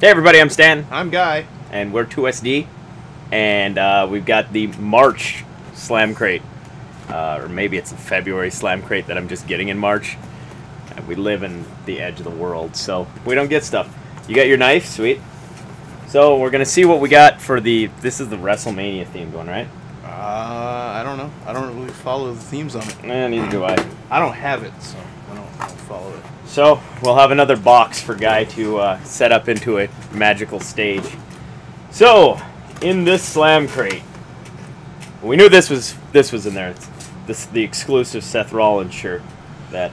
Hey everybody, I'm Stan, I'm Guy. and we're 2SD, and uh, we've got the March Slam Crate, uh, or maybe it's a February Slam Crate that I'm just getting in March. And we live in the edge of the world, so we don't get stuff. You got your knife, sweet. So we're gonna see what we got for the. This is the WrestleMania themed one, right? Uh, I don't know. I don't really follow the themes on it. Eh, neither do I. I don't have it, so I don't, I don't follow it. So we'll have another box for Guy to uh, set up into a magical stage. So in this slam crate, we knew this was this was in there. It's this the exclusive Seth Rollins shirt that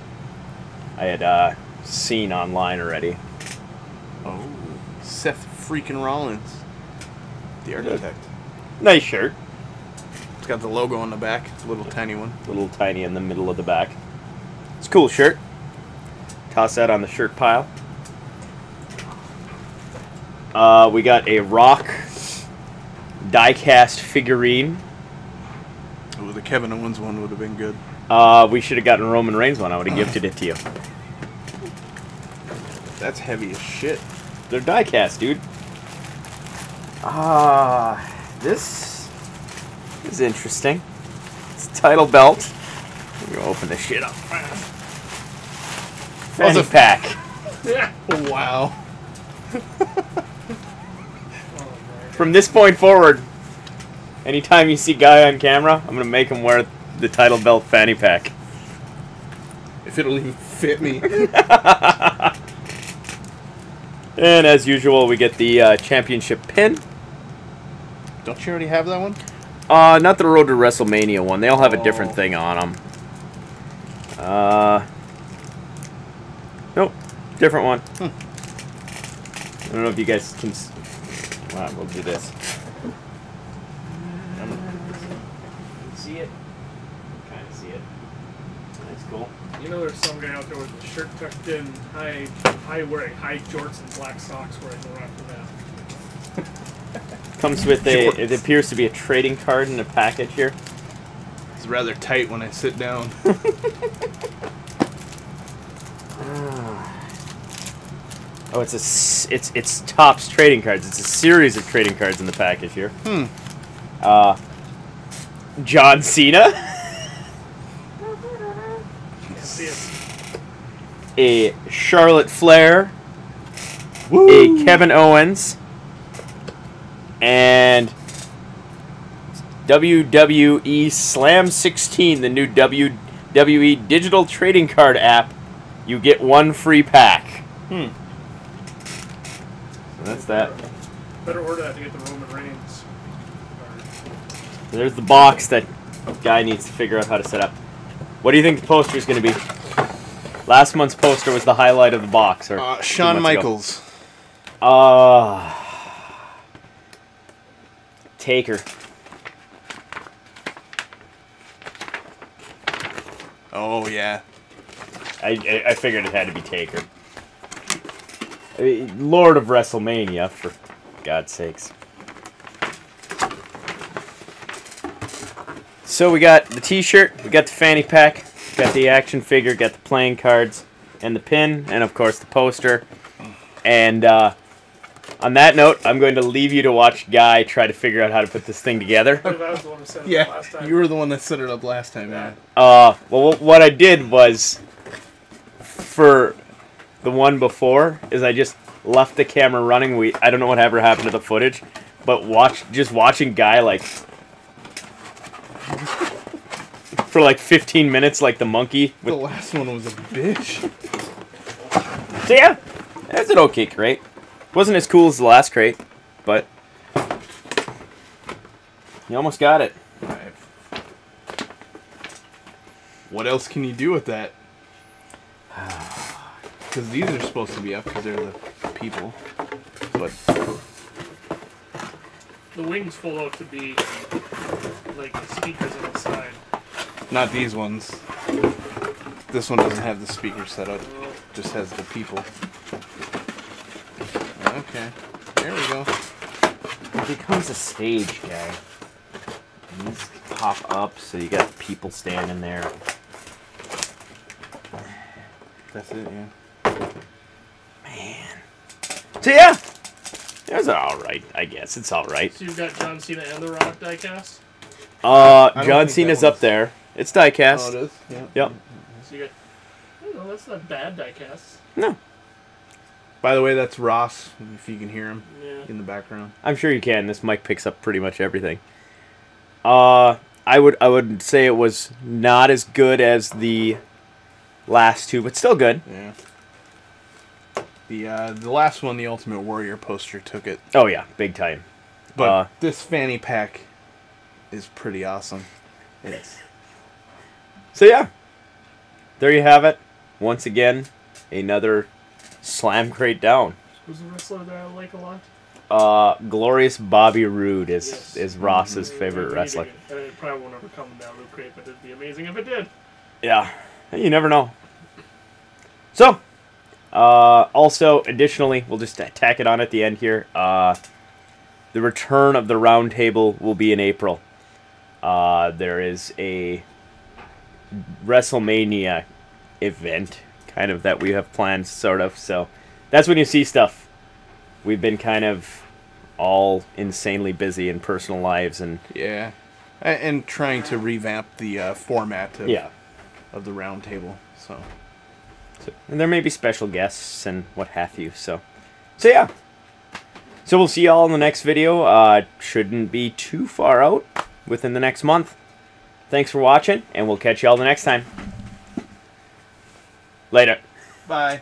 I had uh, seen online already. Oh, Seth freaking Rollins, the architect. Nice shirt, It's got the logo on the back, It's a little tiny one. a little tiny in the middle of the back. It's a cool shirt. Toss that on the shirt pile. Uh, we got a rock die-cast figurine. Ooh, the Kevin Owens one would have been good. Uh, we should have gotten Roman Reigns one. I would have gifted it to you. That's heavy as shit. They're die-cast, dude. Ah, this is interesting. It's a title belt. Let me open this shit up. Fanny a- pack. Oh, wow. From this point forward, anytime you see Guy on camera, I'm gonna make him wear the title belt fanny pack. If it'll even fit me. And as usual, we get the uh, championship pin. Don't you already have that one? Uh, not the Road to WrestleMania one. They all have a different Oh. thing on them. Uh, different one. Hmm. I don't know if you guys can. s- Wow, we'll do this. See it? Kind of see it. That's cool. You know, there's some guy out there with a shirt tucked in, high, high wearing high jorts and black socks wearing the rock the mask. Comes with a. Shorts. It appears to be a trading card in a package here. It's rather tight when I sit down. Oh, it's a. It's it's Topps trading cards. It's a series of trading cards in the package here. Hmm. Uh, John Cena, Can't see it. a Charlotte Flair, Woo! a Kevin Owens, and WWE Slam 16, the new WWE digital trading card app. You get one free pack. Hmm. So that's that. Better order that to get the Roman Reigns. There's the box that guy needs to figure out how to set up. What do you think the poster is going to be? Last month's poster was the highlight of the box. Or Uh, two Shawn months ago. Michaels. Uh, Taker. Oh, yeah. I, I, I figured it had to be Taker. I mean, Lord of WrestleMania, for God's sakes. So we got the T-shirt, we got the fanny pack, got the action figure, got the playing cards, and the pin, and of course the poster. And uh, on that note, I'm going to leave you to watch Guy try to figure out how to put this thing together. I was the one who said it Yeah, last time. you were the one that set it up last time, man. Uh, well, what I did was, for the one before, is I just left the camera running. We I don't know what ever happened to the footage, but watch just watching guy like for like 15 minutes, like the monkey. The last one was a bitch. so yeah, that's an okay crate. Wasn't as cool as the last crate, but you almost got it. What else can you do with that? Because these are supposed to be up because they're the people. But The wings full out to be like speakers on the side. not these ones. This one doesn't have the speaker set up. Just has the people. Okay. There we go. It becomes a stage, guy. And these pop up, so you got people standing there. That's it, yeah. Man. So yeah, It was all right, I guess. It's all right. So you've got John Cena and The Rock diecast. Uh, John think Cena's up there. It's diecast. Oh, it is. Yeah. Yep. So you got. I. That's not bad diecast. No, By the way, that's Ross. If you can hear him Yeah. in the background. I'm sure you can. This mic picks up pretty much everything. Uh, I would I would say it was not as good as the last two, but still good. Yeah. The uh, the last one, the Ultimate Warrior poster took it, Oh yeah, big time. but Uh, this fanny pack is pretty awesome. It's So yeah, there you have it. Once again, another slam crate down. Who's the wrestler that I like a lot? Uh, glorious Bobby Roode is Yes. is Ross's favorite wrestler. to get- And it probably won't ever come down to crate, but it'd be amazing if it did. Yeah, you never know. So, uh, also additionally, we'll just tack it on at the end here. Uh, the return of the roundtable will be in April. Uh, there is a WrestleMania event, kind of that we have planned, sort of. So that's when you see stuff. We've been kind of all insanely busy in personal lives, and yeah, and trying to revamp the uh, format of, yeah. of the roundtable. So So, and there may be special guests and what have you. So, so yeah. So we'll see y'all in the next video. Uh, shouldn't be too far out within the next month. Thanks for watching, and we'll catch y'all the next time. Later. bye.